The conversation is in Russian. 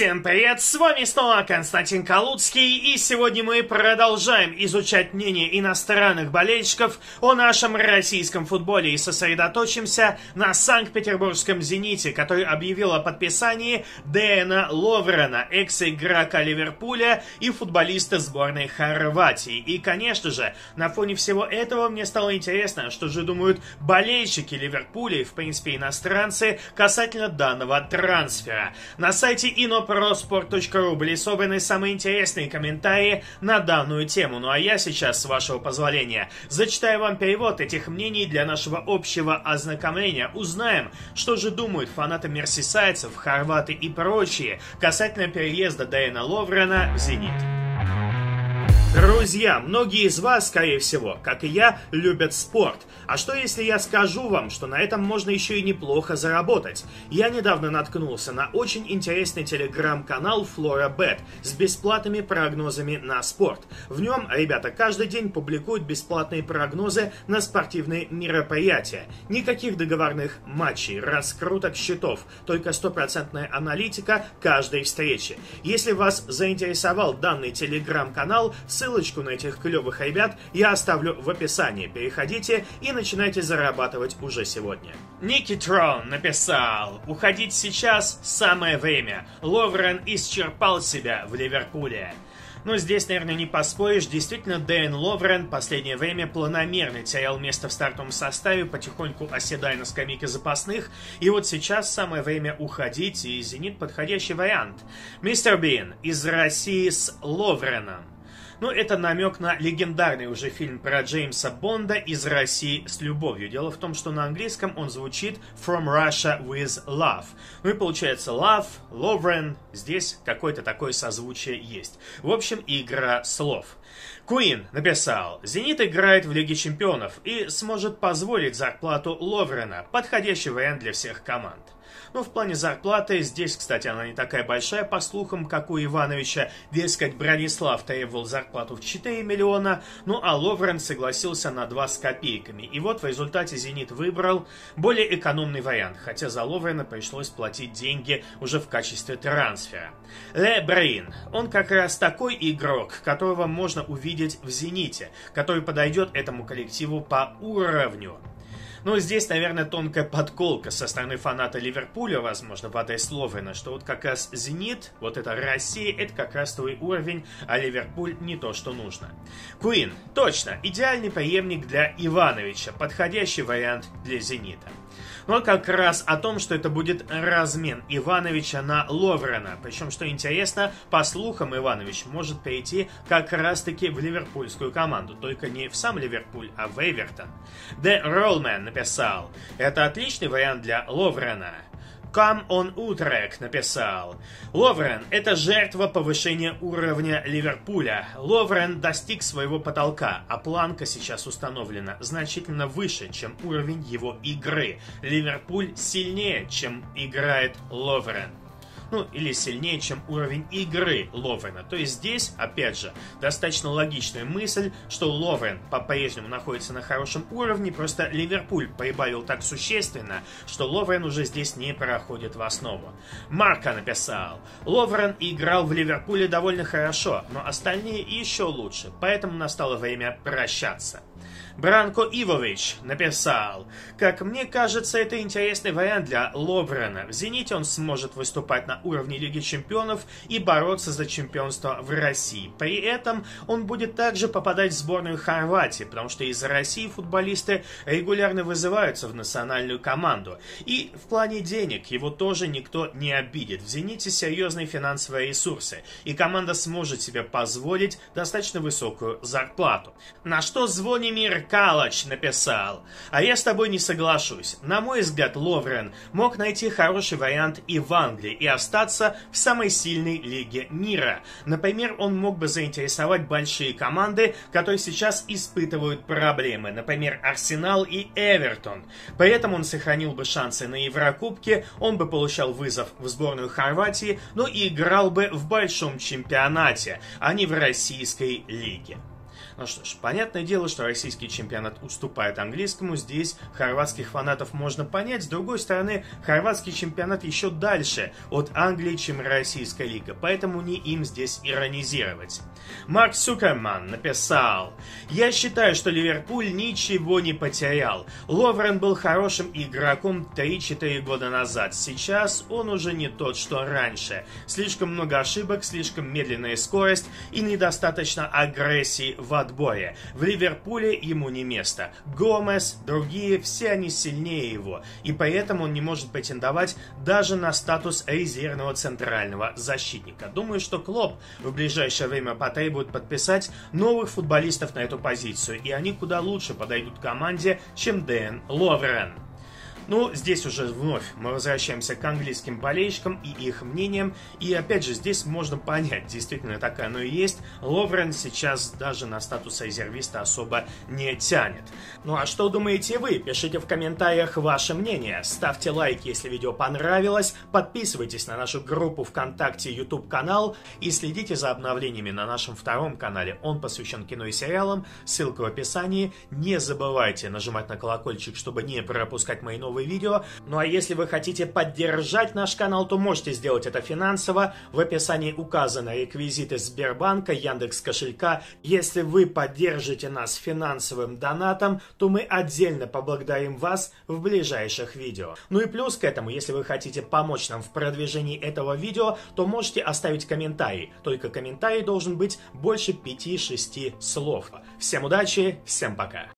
Всем привет, с вами снова Константин Калуцкий, и сегодня мы продолжаем изучать мнение иностранных болельщиков о нашем российском футболе и сосредоточимся на Санкт-Петербургском «Зените», который объявил о подписании Дэна Ловрена, экс-игрока Ливерпуля и футболиста сборной Хорватии. И, конечно же, на фоне всего этого мне стало интересно, что же думают болельщики Ливерпуля и, в принципе, иностранцы касательно данного трансфера. На сайте Ино prosport.ru были собраны самые интересные комментарии на данную тему. Ну а я сейчас, с вашего позволения, зачитаю вам перевод этих мнений для нашего общего ознакомления. Узнаем, что же думают фанаты мерсисайцев, хорваты и прочие касательно переезда Дэйна Ловрена в «Зенит». Друзья, многие из вас, скорее всего, как и я, любят спорт. А что если я скажу вам, что на этом можно еще и неплохо заработать? Я недавно наткнулся на очень интересный телеграм-канал FloraBet с бесплатными прогнозами на спорт. В нем ребята каждый день публикуют бесплатные прогнозы на спортивные мероприятия. Никаких договорных матчей, раскруток счетов, только стопроцентная аналитика каждой встречи. Если вас заинтересовал данный телеграм-канал, Ссылочку на этих клевых ребят я оставлю в описании. Переходите и начинайте зарабатывать уже сегодня. Ники Трон написал, уходить сейчас самое время. Ловрен исчерпал себя в Ливерпуле. Но здесь, наверное, не поспоришь. Действительно, Дэн Ловрен последнее время планомерно терял место в стартовом составе, потихоньку оседая на скамейке запасных. И вот сейчас самое время уходить, и «Зенит» подходящий вариант. Мистер Бин из России с Ловреном. Ну, это намек на легендарный уже фильм про Джеймса Бонда из России с любовью. Дело в том, что на английском он звучит From Russia with Love. Ну и получается Love, Lovren, здесь какое-то такое созвучие есть. В общем, игра слов. Куин написал, «Зенит играет в Лиге Чемпионов и сможет позволить зарплату Ловрена, подходящий вариант для всех команд». Ну, в плане зарплаты, здесь, кстати, она не такая большая, по слухам, как у Ивановича. Дескать, Бронислав требовал зарплату в 4 миллиона, ну а Ловрен согласился на 2 с копейками. И вот в результате «Зенит» выбрал более экономный вариант, хотя за Ловрена пришлось платить деньги уже в качестве трансфера. Ле Брейн, он как раз такой игрок, которого можно увидеть в «Зените», который подойдет этому коллективу по уровню. Ну, здесь, наверное, тонкая подколка со стороны фаната Ливерпуля, возможно, в адрес Ловрена, что вот как раз «Зенит», вот это Россия, это как раз твой уровень, а Ливерпуль не то, что нужно. Куин, точно, идеальный преемник для Ивановича, подходящий вариант для «Зенита» но как раз о том, что это будет размен Ивановича на Ловрена. Причем, что интересно, по слухам, Иванович может перейти как раз-таки в ливерпульскую команду. Только не в сам Ливерпуль, а в Эвертон. The Rollman написал, это отличный вариант для Ловрена. Come on Utrecht написал. Ловрен – это жертва повышения уровня Ливерпуля. Ловрен достиг своего потолка, а планка сейчас установлена значительно выше, чем уровень его игры. Ливерпуль сильнее, чем играет Ловрен ну или сильнее, чем уровень игры Ловрена. То есть здесь, опять же, достаточно логичная мысль, что Ловрен по-прежнему находится на хорошем уровне, просто Ливерпуль прибавил так существенно, что Ловрен уже здесь не проходит в основу. Марка написал, Ловрен играл в Ливерпуле довольно хорошо, но остальные еще лучше, поэтому настало время прощаться. Бранко Ивович написал, «Как мне кажется, это интересный вариант для Ловрена. В «Зените» он сможет выступать на уровне Лиги Чемпионов и бороться за чемпионство в России. При этом он будет также попадать в сборную Хорватии, потому что из России футболисты регулярно вызываются в национальную команду. И в плане денег его тоже никто не обидит. В «Зените» серьезные финансовые ресурсы, и команда сможет себе позволить достаточно высокую зарплату. На что Звонимир Калач написал. А я с тобой не соглашусь. На мой взгляд, Ловрен мог найти хороший вариант и в Англии, и остаться в самой сильной лиге мира. Например, он мог бы заинтересовать большие команды, которые сейчас испытывают проблемы. Например, Арсенал и Эвертон. При этом он сохранил бы шансы на Еврокубке, он бы получал вызов в сборную Хорватии, но и играл бы в большом чемпионате, а не в российской лиге. Ну что ж, понятное дело, что российский чемпионат уступает английскому, здесь хорватских фанатов можно понять, с другой стороны, хорватский чемпионат еще дальше от Англии, чем российская лига, поэтому не им здесь иронизировать. Марк Сукерман написал, «Я считаю, что Ливерпуль ничего не потерял. Ловрен был хорошим игроком 3-4 года назад, сейчас он уже не тот, что раньше. Слишком много ошибок, слишком медленная скорость и недостаточно агрессии в отборе. В Ливерпуле ему не место. Гомес, другие, все они сильнее его, и поэтому он не может претендовать даже на статус резервного центрального защитника. Думаю, что Клоп в ближайшее время потребует подписать новых футболистов на эту позицию, и они куда лучше подойдут команде, чем Дэн Ловрен. Ну, здесь уже вновь мы возвращаемся к английским болельщикам и их мнениям. И опять же, здесь можно понять, действительно так оно и есть. Ловрен сейчас даже на статус резервиста особо не тянет. Ну а что думаете вы? Пишите в комментариях ваше мнение. Ставьте лайк, если видео понравилось. Подписывайтесь на нашу группу ВКонтакте, YouTube канал и следите за обновлениями на нашем втором канале. Он посвящен кино и сериалам. Ссылка в описании. Не забывайте нажимать на колокольчик, чтобы не пропускать мои новые новые видео. Ну а если вы хотите поддержать наш канал, то можете сделать это финансово. В описании указаны реквизиты Сбербанка, Яндекс кошелька. Если вы поддержите нас финансовым донатом, то мы отдельно поблагодарим вас в ближайших видео. Ну и плюс к этому, если вы хотите помочь нам в продвижении этого видео, то можете оставить комментарий. Только комментарий должен быть больше 5-6 слов. Всем удачи, всем пока!